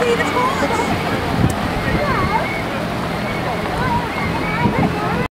feet apart.